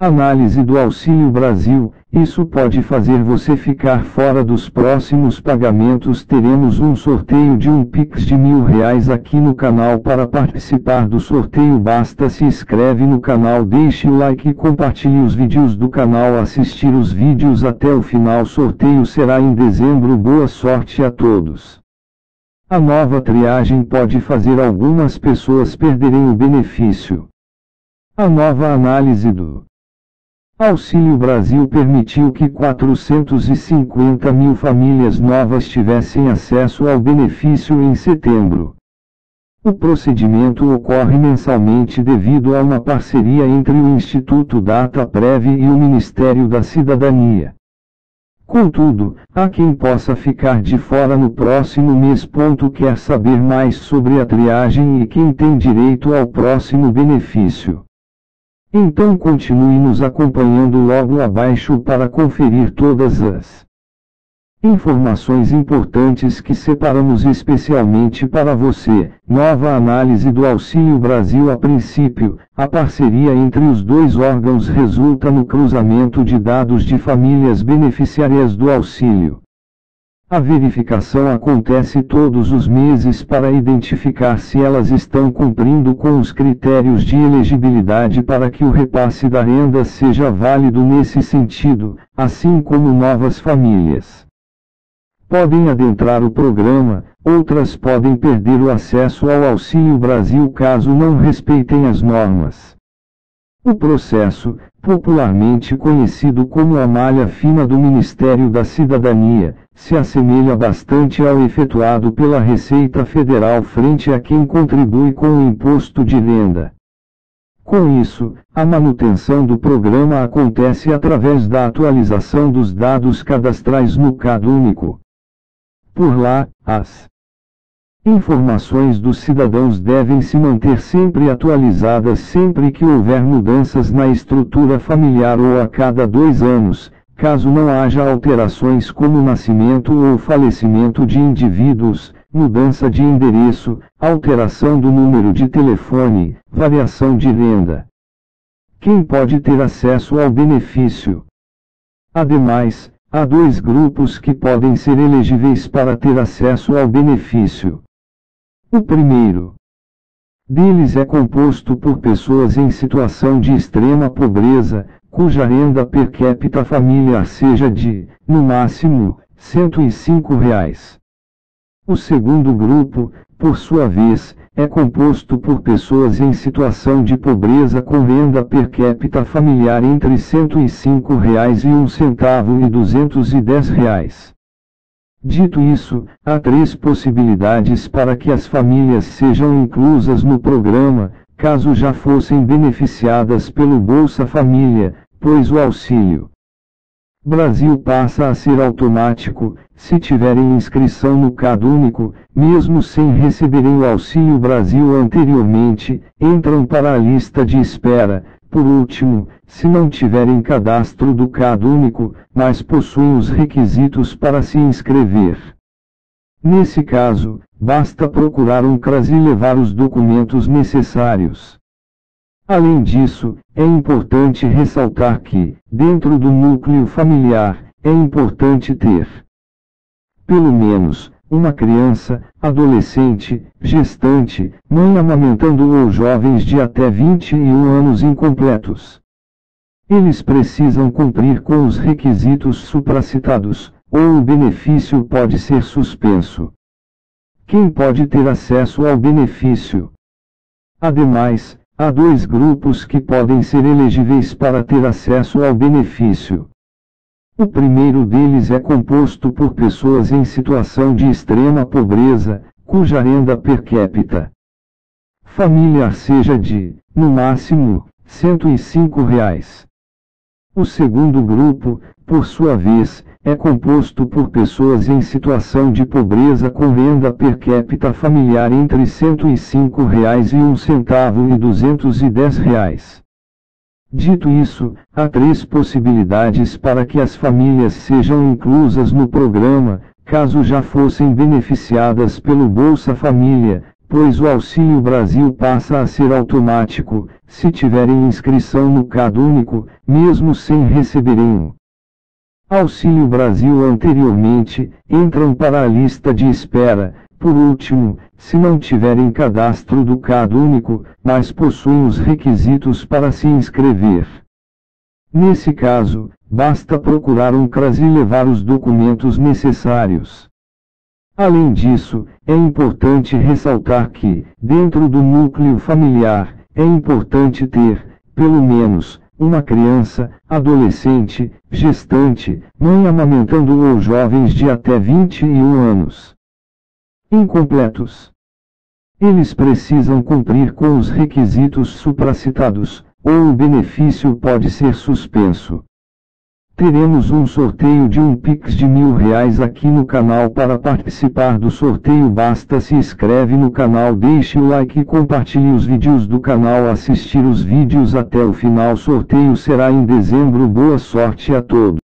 Análise do Auxílio Brasil. Isso pode fazer você ficar fora dos próximos pagamentos. Teremos um sorteio de um Pix de mil reais aqui no canal. Para participar do sorteio, basta se inscreve no canal, deixe o like e compartilhe os vídeos do canal. Assistir os vídeos até o final. Sorteio será em dezembro. Boa sorte a todos. A nova triagem pode fazer algumas pessoas perderem o benefício. A nova análise do Auxílio Brasil permitiu que 450 mil famílias novas tivessem acesso ao benefício em setembro. O procedimento ocorre mensalmente devido a uma parceria entre o Instituto DataPrev e o Ministério da Cidadania. Contudo, há quem possa ficar de fora no próximo mês. Quer saber mais sobre a triagem e quem tem direito ao próximo benefício. Então continue nos acompanhando logo abaixo para conferir todas as informações importantes que separamos especialmente para você. Nova análise do Auxílio Brasil a princípio, a parceria entre os dois órgãos resulta no cruzamento de dados de famílias beneficiárias do auxílio. A verificação acontece todos os meses para identificar se elas estão cumprindo com os critérios de elegibilidade para que o repasse da renda seja válido nesse sentido, assim como novas famílias. Podem adentrar o programa, outras podem perder o acesso ao Auxílio Brasil caso não respeitem as normas. O processo, popularmente conhecido como a malha fina do Ministério da Cidadania, se assemelha bastante ao efetuado pela Receita Federal frente a quem contribui com o imposto de renda. Com isso, a manutenção do programa acontece através da atualização dos dados cadastrais no CAD único. Por lá, as Informações dos cidadãos devem se manter sempre atualizadas sempre que houver mudanças na estrutura familiar ou a cada dois anos, caso não haja alterações como nascimento ou falecimento de indivíduos, mudança de endereço, alteração do número de telefone, variação de renda. Quem pode ter acesso ao benefício? Ademais, há dois grupos que podem ser elegíveis para ter acesso ao benefício. O primeiro deles é composto por pessoas em situação de extrema pobreza, cuja renda per capita familiar seja de, no máximo, 105 reais. O segundo grupo, por sua vez, é composto por pessoas em situação de pobreza com renda per capita familiar entre 105 reais e um centavo e 210 reais. Dito isso, há três possibilidades para que as famílias sejam inclusas no programa, caso já fossem beneficiadas pelo Bolsa Família, pois o auxílio Brasil passa a ser automático, se tiverem inscrição no CAD único, mesmo sem receberem o Auxílio Brasil anteriormente, entram para a lista de espera, por último, se não tiverem cadastro do CAD único, mas possuem os requisitos para se inscrever. Nesse caso, basta procurar um CRAS e levar os documentos necessários. Além disso, é importante ressaltar que, dentro do núcleo familiar, é importante ter, pelo menos, uma criança, adolescente, gestante, mãe amamentando ou jovens de até 21 anos incompletos. Eles precisam cumprir com os requisitos supracitados, ou o benefício pode ser suspenso. Quem pode ter acesso ao benefício? Ademais, há dois grupos que podem ser elegíveis para ter acesso ao benefício. O primeiro deles é composto por pessoas em situação de extrema pobreza, cuja renda per capita familiar seja de, no máximo, 105 reais. O segundo grupo, por sua vez, é composto por pessoas em situação de pobreza com renda per capita familiar entre 105 reais e centavo 210 reais. Dito isso, há três possibilidades para que as famílias sejam inclusas no programa, caso já fossem beneficiadas pelo Bolsa Família, pois o Auxílio Brasil passa a ser automático, se tiverem inscrição no CAD único, mesmo sem receberem o Auxílio Brasil anteriormente, entram para a lista de espera, por último, se não tiverem cadastro do CAD único, mas possuem os requisitos para se inscrever. Nesse caso, basta procurar um CRAS e levar os documentos necessários. Além disso, é importante ressaltar que, dentro do núcleo familiar, é importante ter, pelo menos, uma criança, adolescente, gestante, mãe amamentando ou jovens de até 21 anos incompletos. Eles precisam cumprir com os requisitos supracitados, ou o benefício pode ser suspenso. Teremos um sorteio de um Pix de mil reais aqui no canal para participar do sorteio. Basta se inscreve no canal deixe o like e compartilhe os vídeos do canal. Assistir os vídeos até o final. Sorteio será em dezembro. Boa sorte a todos.